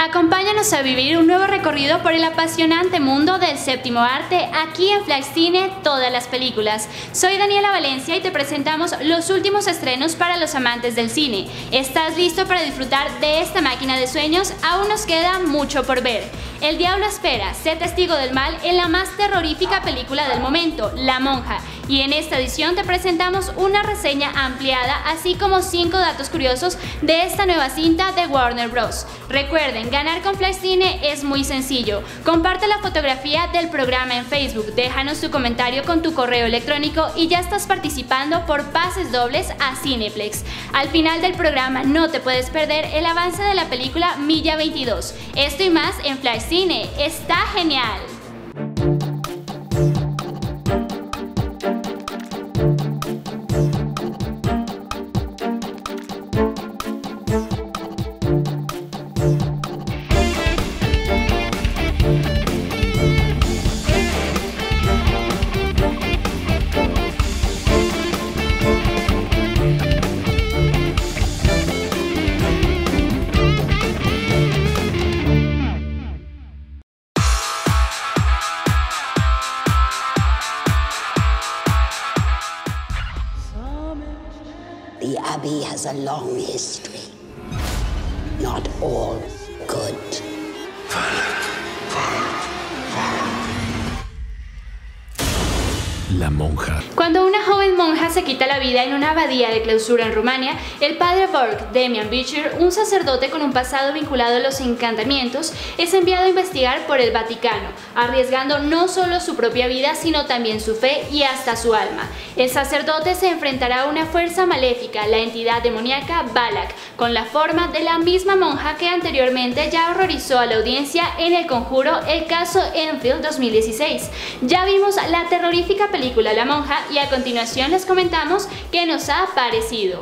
Acompáñanos a vivir un nuevo recorrido por el apasionante mundo del séptimo arte aquí en Flash Cine, todas las películas. Soy Daniela Valencia y te presentamos los últimos estrenos para los amantes del cine. ¿Estás listo para disfrutar de esta máquina de sueños? Aún nos queda mucho por ver. El Diablo espera, sé testigo del mal en la más terrorífica película del momento, La Monja. Y en esta edición te presentamos una reseña ampliada, así como 5 datos curiosos de esta nueva cinta de Warner Bros. Recuerden, ganar con Flash Cine es muy sencillo. Comparte la fotografía del programa en Facebook, déjanos tu comentario con tu correo electrónico y ya estás participando por pases dobles a Cineplex. Al final del programa no te puedes perder el avance de la película Milla 22. Esto y más en Flash Cine. Está genial. Has a long history. Not all good. La monja. Cuando una joven monja se quita la vida en una abadía de clausura en Rumania, el padre Borg, Damian Beecher, un sacerdote con un pasado vinculado a los encantamientos, es enviado a investigar por el Vaticano, arriesgando no solo su propia vida, sino también su fe y hasta su alma. El sacerdote se enfrentará a una fuerza maléfica, la entidad demoníaca Balak, con la forma de la misma monja que anteriormente ya horrorizó a la audiencia en el conjuro El caso Enfield 2016. Ya vimos la terrorífica película La Monja y a continuación les comentamos qué nos ha parecido.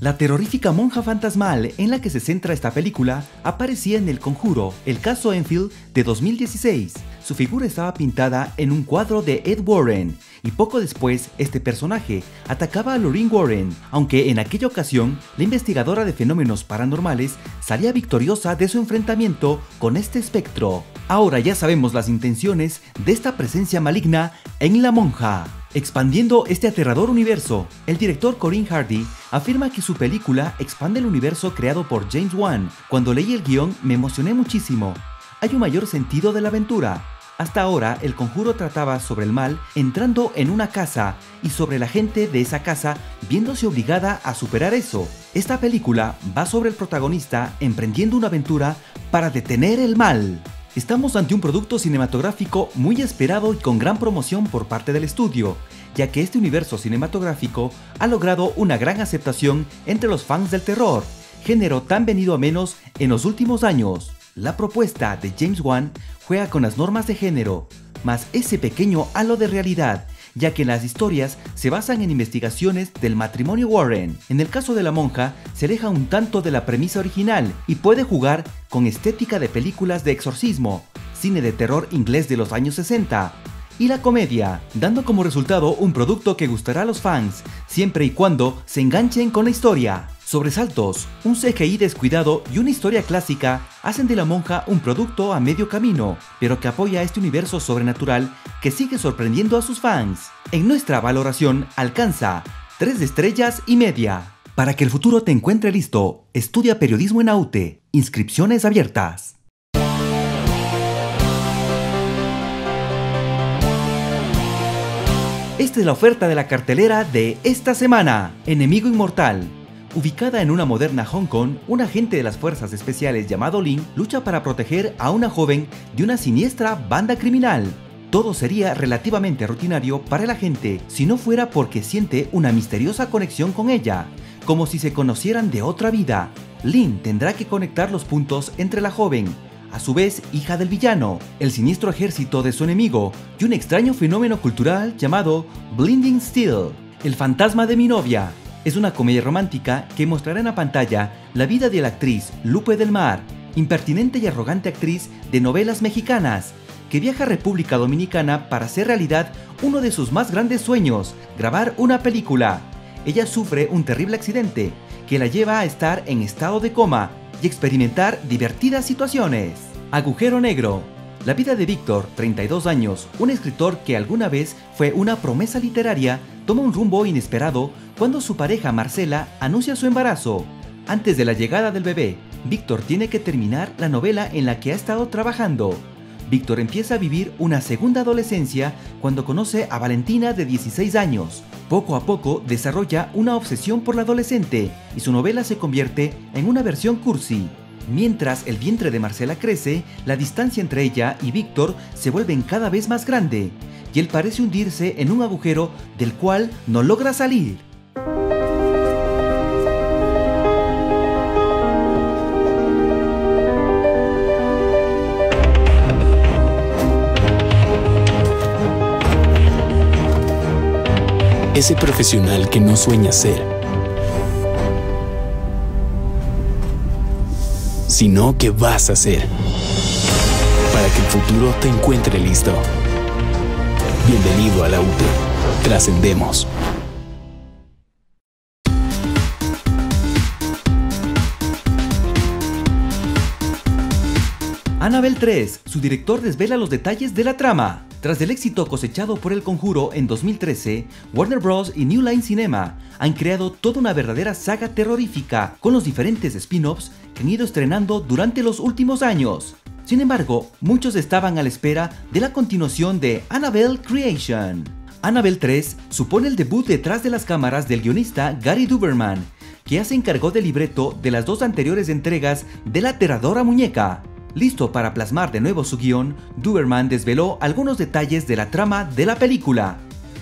La terrorífica monja fantasmal en la que se centra esta película aparecía en El Conjuro, el caso Enfield de 2016. Su figura estaba pintada en un cuadro de Ed Warren y poco después este personaje atacaba a Lorraine Warren, aunque en aquella ocasión la investigadora de fenómenos paranormales salía victoriosa de su enfrentamiento con este espectro. Ahora ya sabemos las intenciones de esta presencia maligna en la monja. Expandiendo este aterrador universo, el director Corinne Hardy afirma que su película expande el universo creado por James Wan. Cuando leí el guion me emocioné muchísimo. Hay un mayor sentido de la aventura. Hasta ahora el conjuro trataba sobre el mal entrando en una casa y sobre la gente de esa casa viéndose obligada a superar eso. Esta película va sobre el protagonista emprendiendo una aventura para detener el mal. Estamos ante un producto cinematográfico muy esperado y con gran promoción por parte del estudio, ya que este universo cinematográfico ha logrado una gran aceptación entre los fans del terror, género tan venido a menos en los últimos años. La propuesta de James Wan juega con las normas de género, más ese pequeño halo de realidad ya que las historias se basan en investigaciones del matrimonio Warren. En el caso de la monja, se aleja un tanto de la premisa original y puede jugar con estética de películas de exorcismo, cine de terror inglés de los años 60, y la comedia, dando como resultado un producto que gustará a los fans, siempre y cuando se enganchen con la historia. Sobresaltos, un CGI descuidado y una historia clásica hacen de La Monja un producto a medio camino, pero que apoya este universo sobrenatural que sigue sorprendiendo a sus fans. En nuestra valoración alcanza 3 estrellas y media. Para que el futuro te encuentre listo, estudia periodismo en AUTE. Inscripciones abiertas. Esta es la oferta de la cartelera de esta semana. Enemigo Inmortal. Ubicada en una moderna Hong Kong, un agente de las fuerzas especiales llamado Lin lucha para proteger a una joven de una siniestra banda criminal. Todo sería relativamente rutinario para el agente si no fuera porque siente una misteriosa conexión con ella, como si se conocieran de otra vida. Lin tendrá que conectar los puntos entre la joven, a su vez hija del villano, el siniestro ejército de su enemigo y un extraño fenómeno cultural llamado Blinding Steel, el fantasma de mi novia. Es una comedia romántica que mostrará en la pantalla la vida de la actriz Lupe del Mar, impertinente y arrogante actriz de novelas mexicanas, que viaja a República Dominicana para hacer realidad uno de sus más grandes sueños, grabar una película. Ella sufre un terrible accidente que la lleva a estar en estado de coma y experimentar divertidas situaciones. Agujero Negro. La vida de Víctor, 32 años, un escritor que alguna vez fue una promesa literaria, toma un rumbo inesperado cuando su pareja Marcela anuncia su embarazo. Antes de la llegada del bebé, Víctor tiene que terminar la novela en la que ha estado trabajando. Víctor empieza a vivir una segunda adolescencia cuando conoce a Valentina de 16 años. Poco a poco desarrolla una obsesión por la adolescente y su novela se convierte en una versión cursi. Mientras el vientre de Marcela crece, la distancia entre ella y Víctor se vuelve cada vez más grande y él parece hundirse en un agujero del cual no logra salir. ese profesional que no sueña ser, sino que vas a ser, para que el futuro te encuentre listo. Bienvenido a la UTE. Trascendemos. Annabelle 3, su director desvela los detalles de la trama. Tras el éxito cosechado por El Conjuro en 2013, Warner Bros. y New Line Cinema han creado toda una verdadera saga terrorífica con los diferentes spin-offs que han ido estrenando durante los últimos años. Sin embargo, muchos estaban a la espera de la continuación de Annabelle Creation. Annabelle 3 supone el debut detrás de las cámaras del guionista Gary Duberman, que ya se encargó del libreto de las dos anteriores entregas de la aterradora muñeca. Listo para plasmar de nuevo su guion, Duberman desveló algunos detalles de la trama de la película.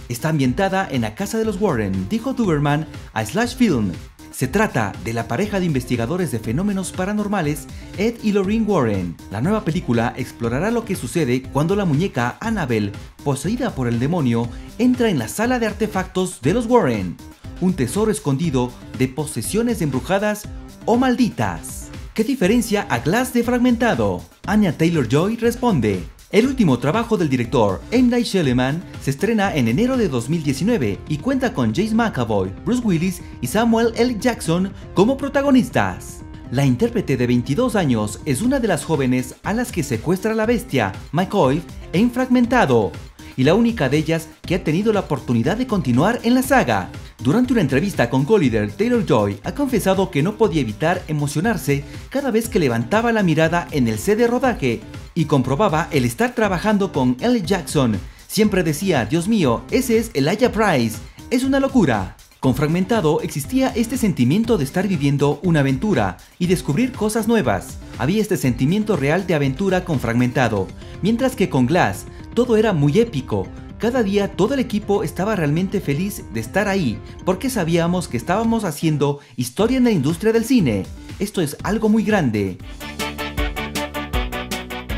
Está ambientada en la casa de los Warren, dijo Duberman a Slash Film. Se trata de la pareja de investigadores de fenómenos paranormales Ed y Lorraine Warren. La nueva película explorará lo que sucede cuando la muñeca Annabelle, poseída por el demonio, entra en la sala de artefactos de los Warren, un tesoro escondido de posesiones embrujadas o malditas. ¿Qué diferencia a Glass de Fragmentado? Anya Taylor-Joy responde. El último trabajo del director M. Night Shyamalan se estrena en enero de 2019 y cuenta con James McAvoy, Bruce Willis y Samuel L. Jackson como protagonistas. La intérprete de 22 años es una de las jóvenes a las que secuestra la bestia, McCoy, en Fragmentado, y la única de ellas que ha tenido la oportunidad de continuar en la saga. Durante una entrevista con Collider, Taylor Joy ha confesado que no podía evitar emocionarse cada vez que levantaba la mirada en el set de rodaje y comprobaba el estar trabajando con Ellie Jackson. Siempre decía, Dios mío, ese es Elijah Price, es una locura. Con Fragmentado existía este sentimiento de estar viviendo una aventura y descubrir cosas nuevas. Había este sentimiento real de aventura con Fragmentado, mientras que con Glass todo era muy épico, cada día todo el equipo estaba realmente feliz de estar ahí porque sabíamos que estábamos haciendo historia en la industria del cine. Esto es algo muy grande.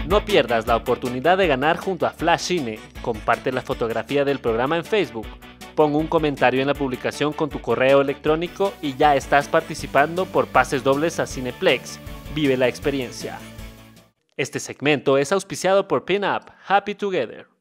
No pierdas la oportunidad de ganar junto a Flash Cine. Comparte la fotografía del programa en Facebook. Pon un comentario en la publicación con tu correo electrónico y ya estás participando por pases dobles a Cineplex. Vive la experiencia. Este segmento es auspiciado por PinUp Happy Together.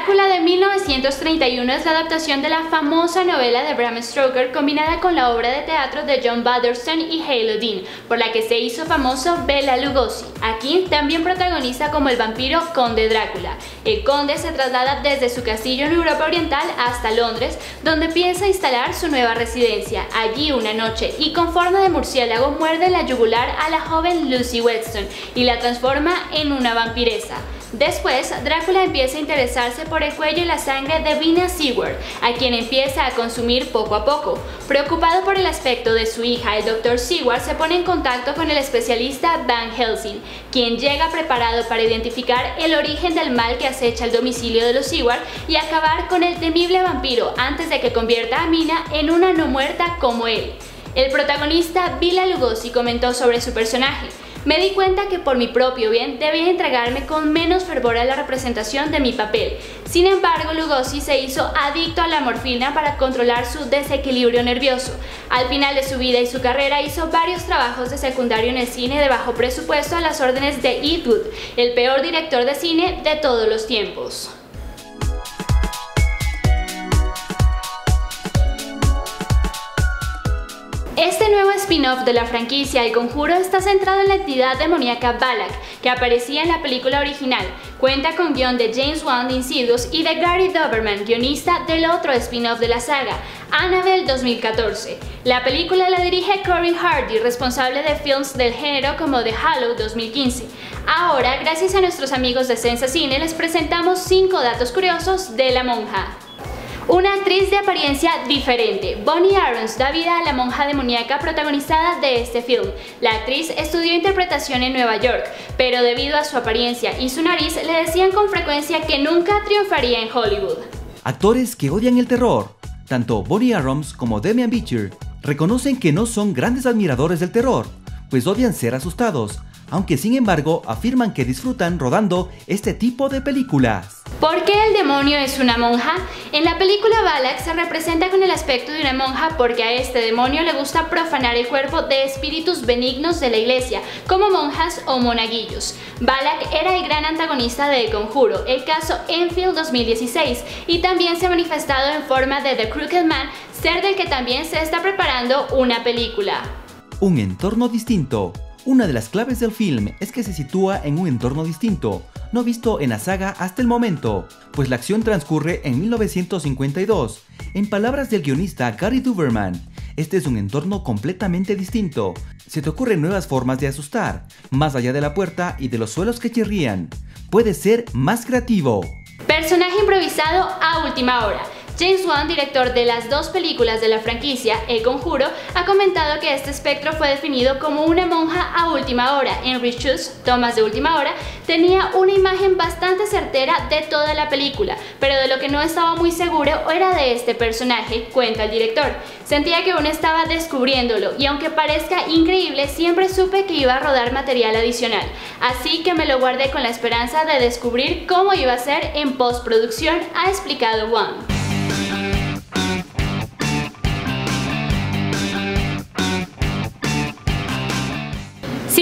Drácula de 1931 es la adaptación de la famosa novela de Bram Stoker combinada con la obra de teatro de John Batterston y Halo Dean, por la que se hizo famoso Bela Lugosi. Aquí también protagoniza como el vampiro Conde Drácula. El conde se traslada desde su castillo en Europa Oriental hasta Londres, donde piensa instalar su nueva residencia. Allí una noche, y con forma de murciélago muerde la yugular a la joven Lucy Weston y la transforma en una vampiresa. Después, Drácula empieza a interesarse por el cuello y la sangre de Vina Seward, a quien empieza a consumir poco a poco. Preocupado por el aspecto de su hija, el Dr. Seward se pone en contacto con el especialista Van Helsing, quien llega preparado para identificar el origen del mal que acecha el domicilio de los Seward y acabar con el temible vampiro antes de que convierta a Mina en una no muerta como él. El protagonista Vila Lugosi comentó sobre su personaje. Me di cuenta que por mi propio bien debía entregarme con menos fervor a la representación de mi papel. Sin embargo, Lugosi se hizo adicto a la morfina para controlar su desequilibrio nervioso. Al final de su vida y su carrera hizo varios trabajos de secundario en el cine de bajo presupuesto a las órdenes de Eastwood, el peor director de cine de todos los tiempos. Spin-off de la franquicia El Conjuro está centrado en la entidad demoníaca Balak, que aparecía en la película original. Cuenta con guion de James Wan de Insidious y de Gary Doberman, guionista del otro spin-off de la saga, Annabelle 2014. La película la dirige Corey Hardy, responsable de films del género como The Hollow 2015. Ahora, gracias a nuestros amigos de Sensa Cine, les presentamos 5 datos curiosos de La Monja. Una actriz de apariencia diferente, Bonnie Arons, da vida a la monja demoníaca protagonizada de este film. La actriz estudió interpretación en Nueva York, pero debido a su apariencia y su nariz le decían con frecuencia que nunca triunfaría en Hollywood. Actores que odian el terror, tanto Bonnie Arons como Damian Beecher, reconocen que no son grandes admiradores del terror, pues odian ser asustados, aunque sin embargo afirman que disfrutan rodando este tipo de películas. ¿Por qué el demonio es una monja? En la película Balak se representa con el aspecto de una monja porque a este demonio le gusta profanar el cuerpo de espíritus benignos de la iglesia, como monjas o monaguillos. Balak era el gran antagonista de El Conjuro, el caso Enfield 2016, y también se ha manifestado en forma de The Crooked Man, ser del que también se está preparando una película. Un entorno distinto. Una de las claves del film es que se sitúa en un entorno distinto, no visto en la saga hasta el momento, pues la acción transcurre en 1952. En palabras del guionista Gary Duverman, este es un entorno completamente distinto. Se te ocurren nuevas formas de asustar, más allá de la puerta y de los suelos que chirrían. Puede ser más creativo. Personaje improvisado a última hora. James Wan, director de las dos películas de la franquicia El Conjuro, ha comentado que este espectro fue definido como una monja a última hora. En Richus, Thomas de última hora, tenía una imagen bastante certera de toda la película, pero de lo que no estaba muy seguro era de este personaje, cuenta el director. Sentía que aún estaba descubriéndolo y aunque parezca increíble, siempre supe que iba a rodar material adicional, así que me lo guardé con la esperanza de descubrir cómo iba a ser en postproducción, ha explicado Wan.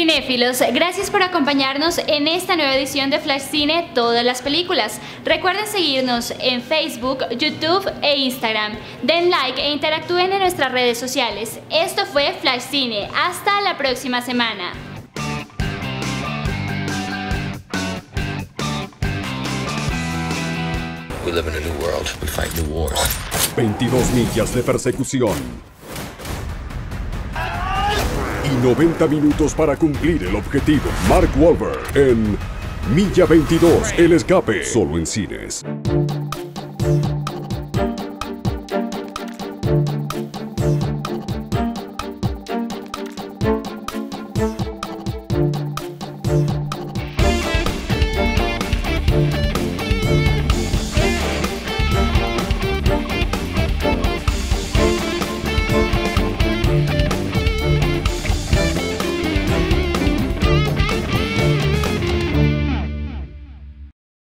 Cinéfilos, gracias por acompañarnos en esta nueva edición de Flash Cine Todas las Películas. Recuerden seguirnos en Facebook, YouTube e Instagram. Den like e interactúen en nuestras redes sociales. Esto fue Flash Cine. Hasta la próxima semana. We live in a new world. We fight new wars. 22 millas de persecución. Y 90 minutos para cumplir el objetivo. Mark Wahlberg en Milla 22, El Escape, solo en cines.